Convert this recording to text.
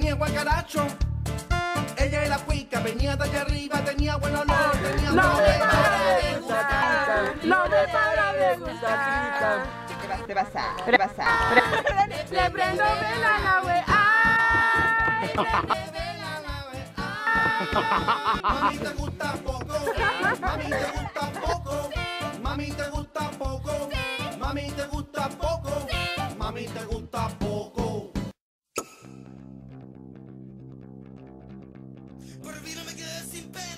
guacaracho. Ella era cuica, venía de allá arriba, tenía buen olor, tenía No me para de gustar, no me para de gustar. Te vas a, te vas a. Le prendo vela a la we, ay. Mami te gusta poco, mami te gusta poco, mami te gusta poco, mami te gusta poco, mami te gusta Por el vino me quedé sin penas,